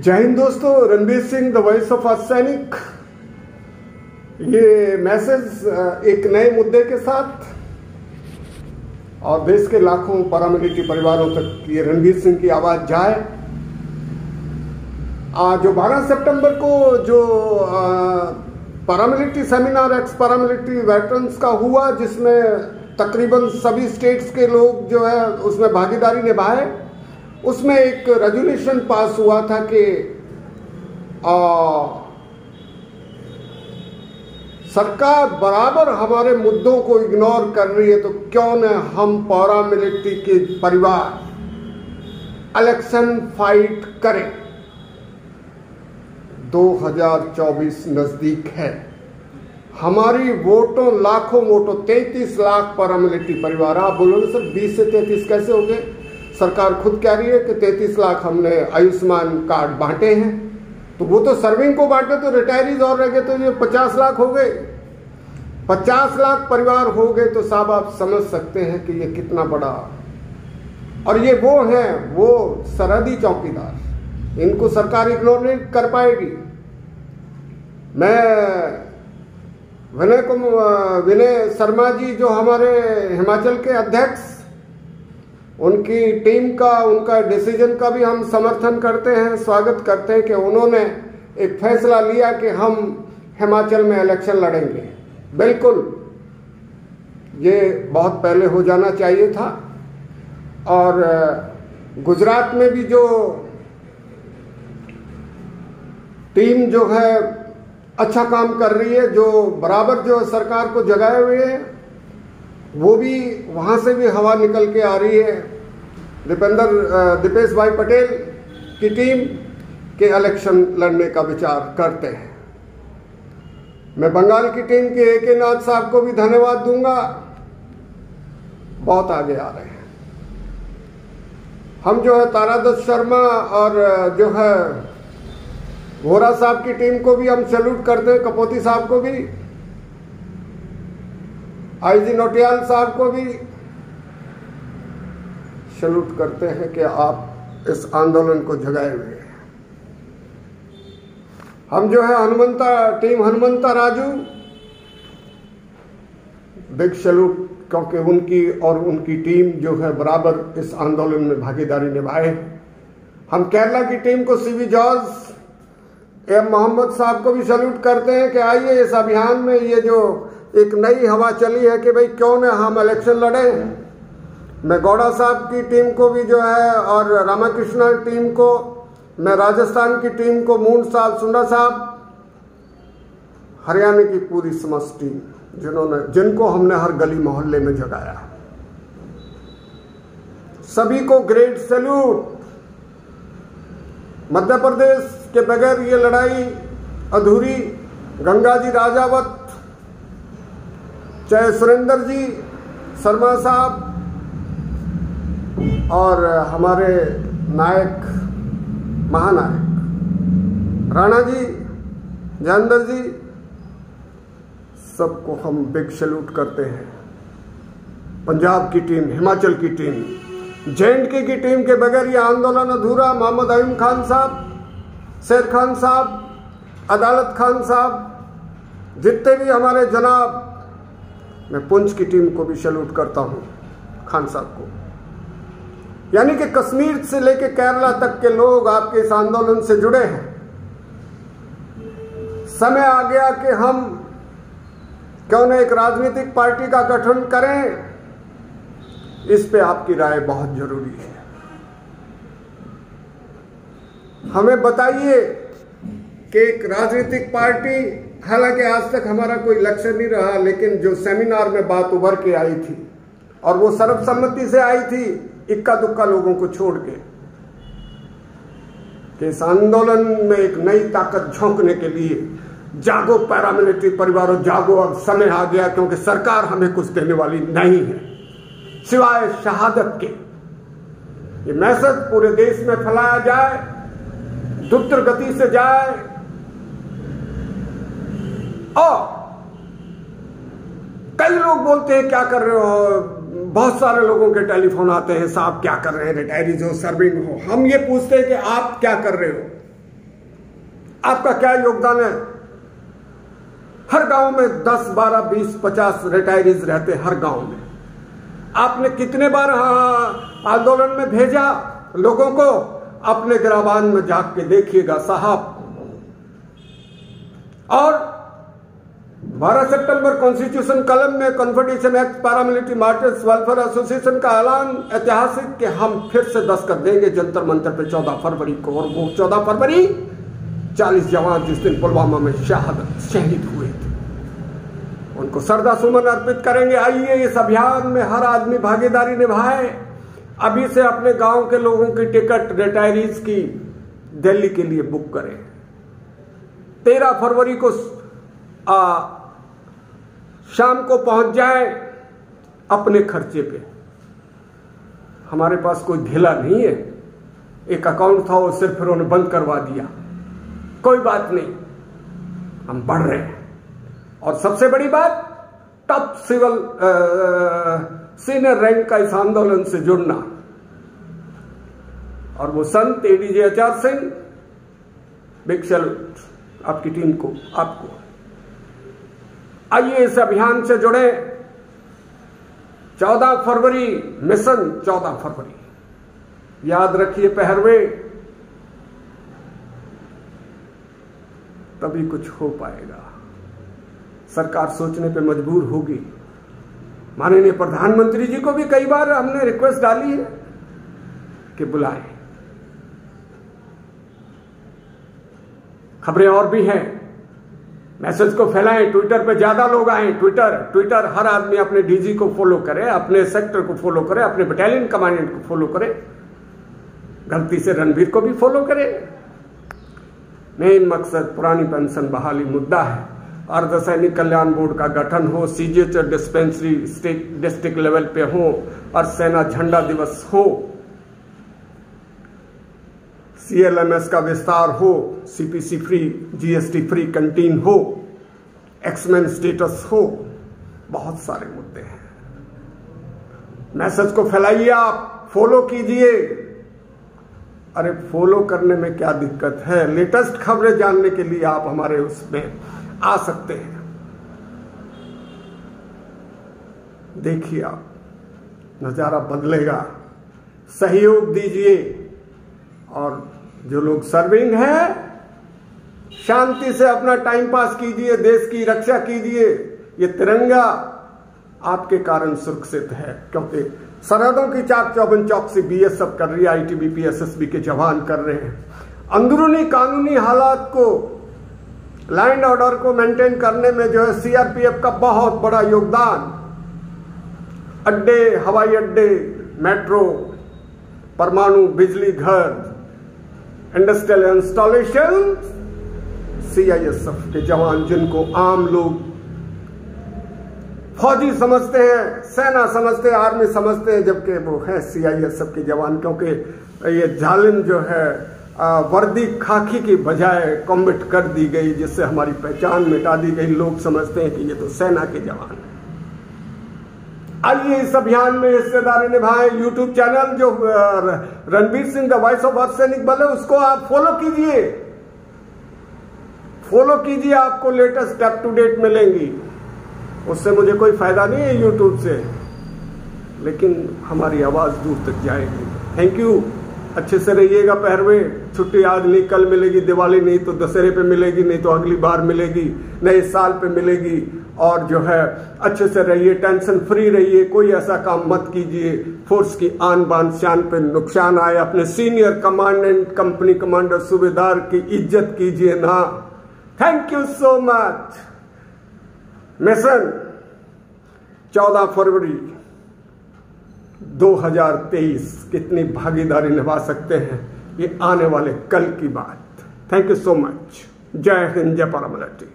जय हिंद दोस्तों, Ranbir Singh the voice of सैनिक। ये मैसेज एक नए मुद्दे के साथ और देश के लाखों पैरामिलिट्री परिवारों तक ये रणबीर सिंह की आवाज़ जाए। आज जो 12 सितंबर को जो paramilitary seminar ex paramilitary veterans का हुआ, जिसमें तकरीबन सभी स्टेट्स के लोग जो है, उसमें भागीदारी निभाए। उसमें एक रेजुलेशन पास हुआ था कि सरकार बराबर हमारे मुद्दों को इग्नोर कर रही है तो क्यों न हम पैरा मिलिट्री के परिवार इलेक्शन फाइट करें। 2024 नज़दीक है। हमारी वोटों, लाखों वोटों 33 लाख पैरामिलिट्री परिवार, आप बोलोगे, सर 20 से 33 कैसे हो गए सरकार खुद कह रही है कि 33 लाख हमने आयुष्मान कार्ड बांटे हैं। तो वो तो सर्विंग को बांटे तो रिटायरीज और रह गए तो ये 50 लाख हो गए। 50 लाख परिवार हो गए तो साहब आप समझ सकते हैं कि ये कितना बड़ा। और ये वो हैं, वो सरहदी चौकीदार। इनको सरकार इग्नोर नहीं कर पाएगी। मैं विनय कुमार विनय शर्मा जी जो हमारे हिमाचल के अध्यक्ष उनकी टीम का, उनका डिसीज़न का भी हम समर्थन करते हैं, स्वागत करते हैं कि उन्होंने एक फैसला लिया कि हम हिमाचल में इलेक्शन लड़ेंगे। बिल्कुल, ये बहुत पहले हो जाना चाहिए था। और गुजरात में भी जो टीम जो है अच्छा काम कर रही है, जो बराबर जो सरकार को जगाए हुए हैं वो भी वहाँ से भी हवा निकल के आ रही है। दीपेंद्र दीपेश भाई पटेल की टीम के इलेक्शन लड़ने का विचार करते हैं। मैं बंगाल की टीम के ए के नाथ साहब को भी धन्यवाद दूँगा। बहुत आगे आ रहे हैं। हम जो है तारादत्त शर्मा और जो है वोरा साहब की टीम को भी हम सैल्यूट करते हैं, कपोती साहब को भी। आईजी नोटियाल साहब को भी सैल्यूट करते हैं कि आप इस आंदोलन को जगाए हुए हैं। हम जो है Hanumanta, team Hanumanta Raju. Big salute क्योंकि उनकी और उनकी टीम जो है बराबर इस आंदोलन में भागीदारी निभाए हम केरला की टीम को सीवी जॉर्ज, एम मोहम्मद साहब को भी सैल्यूट करते हैं कि आइए इस अभियान में ये जो एक नई हवा चली है कि भाई क्यों न हम इलेक्शन लड़े? मैं गौड़ा साहब की टीम को भी जो है और रामाकृष्णा टीम को, मैं राजस्थान की टीम को, मून साहब सुंडा साहब, हरियाणा की पूरी समस्त टीम जिन्होंने, जिनको हमने हर गली मोहल्ले में जगाया। सभी को ग्रेट सैल्यूट मध्य प्रदेश के बगैर ये लड़ाई, अधूरी गंगा जी राजावत चाहे सुरेंद्र जी, शर्मा साहब और हमारे नायक, महानायक, राणा जी जयंदर जी, सबको हम बिग सल्यूट करते हैं। पंजाब की टीम, हिमाचल की टीम जे के की टीम के बगैर ये आंदोलन अधूरा। मोहम्मद अयूम खान साहब, शेर खान साहब, अदालत खान साहब, जितने भी हमारे जनाब मैं पुंछ की टीम को भी सैल्यूट करता हूँ, खान साहब को। यानी कि कश्मीर से लेकर केरला तक के लोग आपके इस आंदोलन से जुड़े हैं। समय आ गया कि हम क्यों न एक राजनीतिक पार्टी का गठन करें। इस पे आपकी राय बहुत ज़रूरी है। हमें बताइए कि एक राजनीतिक पार्टी हालाँकि आज तक हमारा कोई लक्ष्य नहीं रहा, लेकिन जो सेमिनार में बात उभर के आई थी, और वो सर्वसम्मति से आई थी, इक्का दुक्का लोगों को छोड़ के इस आंदोलन में एक नई ताकत झोंकने के लिए जागो पैरामिलिट्री परिवारों, जागो अब समय आ गया, क्योंकि सरकार हमें कुछ देने वाली नहीं है। सिवाय शहादत के, ये मैसेज पूरे देश में फैलाया जाए, द्रुत गति से जाए और कई लोग बोलते हैं क्या कर रहे हो? बहुत सारे लोगों के टेलीफोन आते हैं साहब क्या कर रहे हैं? रिटायरीज हो सर्विंग हो। हम ये पूछते हैं कि आप क्या कर रहे हो? आपका क्या योगदान है? हर गाँव में 10, 12, 20, 50 रिटायरीज रहते हर गाँव में। आपने कितने बार आंदोलन में भेजा? लोगों को अपने ग्रामान में जाग के देखिएगा साहब। और 12 सितंबर कॉन्स्टिट्यूशन कलम में confederation act paramilitary martyrs welfare association का ऐलान ऐतिहासिक कि हम फिर से दस कर देंगे जंतर मंतर पे 14 फरवरी को और वो 14 फरवरी 40 जवान जिस दिन पुलवामा में शहादत शहीद हुए थे। उनको श्रद्धा सुमन अर्पित करेंगे आइए इस अभियान में हर आदमी भागीदारी निभाए। अभी से अपने गाँव के लोगों की टिकट रिटायरीज की दिल्ली के लिए बुक करें। तेरह फरवरी को आ, शाम को पहुँच जाए अपने खर्चे पे। हमारे पास कोई ढीला नहीं है। एक अकाउंट था वो सिर्फ़ फिर उन्होंने बंद करवा दिया। कोई बात नहीं। हम बढ़ रहे हैं। और सबसे बड़ी बात टॉप सिविल सीनियर रैंक का इस आंदोलन से जुड़ना। और वो संत एडीजे आचार सिंह बिग आपकी टीम को, आपको। आइए इस अभियान से जुड़े। 14 फरवरी, मिशन 14 फरवरी। याद रखिए पहरवे। तभी कुछ हो पाएगा। सरकार सोचने पे मजबूर होगी। माननीय प्रधानमंत्री जी को भी कई बार हमने रिक्वेस्ट डाली है कि बुलाएँ। खबरें और भी हैं। मैसेज को फैलाएँ, ट्विटर पे ज़्यादा लोग आए, ट्विटर ट्विटर हर आदमी अपने डीजी को फॉलो करे, अपने सेक्टर को फॉलो करे, अपने बटालियन कमांडेंट को फॉलो करे, गलती से रणबीर को भी फॉलो करे। मेन मकसद पुरानी पेंशन बहाली मुद्दा है। अर्धसैनिक कल्याण बोर्ड का गठन हो सीजीएच डिस्पेंसरी डिस्ट्रिक्ट लेवल पे हो, और सेना झंडा दिवस हो। सीएलएमएस का विस्तार हो CPC free GST free canteen हो एक्समैन स्टेटस हो, बहुत सारे मुद्दे हैं। मैसेज को फैलाइए आप फॉलो कीजिए। अरे फॉलो करने में क्या दिक्कत है? लेटेस्ट खबरें जानने के लिए आप हमारे उसमें आ सकते हैं। देखिए आप, नज़ारा बदलेगा। सहयोग दीजिए और जो लोग सर्विंग है, शांति से अपना टाइम पास कीजिए, देश की रक्षा कीजिए। ये तिरंगा आपके कारण सुरक्षित है, क्योंकि सरहदों की चाक चौबन चौकसी बीएसएफ कर रही है आईटीबीपी एसएसबी के जवान कर रहे हैं। अंदरूनी कानूनी हालात को लैंड ऑर्डर को मेंटेन करने में जो है सीआरपीएफ का बहुत बड़ा योगदान। अड्डे, हवाई अड्डे मेट्रो परमाणु, बिजली घर इंडस्ट्रियल इंस्टॉलेशन सीआईएसएफ के जवान जिनको आम लोग फौजी समझते हैं, सेना समझते हैं, आर्मी समझते हैं, जबकि वो है सीआईएसएफ के जवान, क्योंकि ये जालिम जो है वर्दी खाकी की बजाय कॉम्बिट कर दी गई, जिससे हमारी पहचान मिटा दी गई। लोग समझते हैं कि ये तो सेना के जवान है। आइए इस अभियान में हिस्सेदारी निभाए यूट्यूब चैनल जो Ranbir Singh the voice of अर्थ सैनिक बल है उसको आप फॉलो कीजिए। फॉलो कीजिए, आपको लेटेस्ट अप टू डेट मिलेंगी। उससे मुझे कोई फ़ायदा नहीं है यूट्यूब से, लेकिन हमारी आवाज़ दूर तक जाएगी। थैंक यू अच्छे से रहिएगा पहरवे। छुट्टी आज नहीं, कल मिलेगी। दिवाली नहीं तो दशहरे पे मिलेगी, नहीं तो अगली बार मिलेगी, नए साल पे मिलेगी। और जो है, अच्छे से रहिए, टेंशन फ्री रहिए, कोई ऐसा काम मत कीजिए। फोर्स की आन बान शान पे नुकसान आए। अपने सीनियर कमांडेंट, कंपनी कमांडर सूबेदार की इज़्ज़त कीजिए ना। Thank you so much mission 14 फरवरी। 2023 कितनी भागीदारी निभा सकते हैं, ये आने वाले कल की बात। थैंक यू सो मच जय हिंद, जय पारामलटी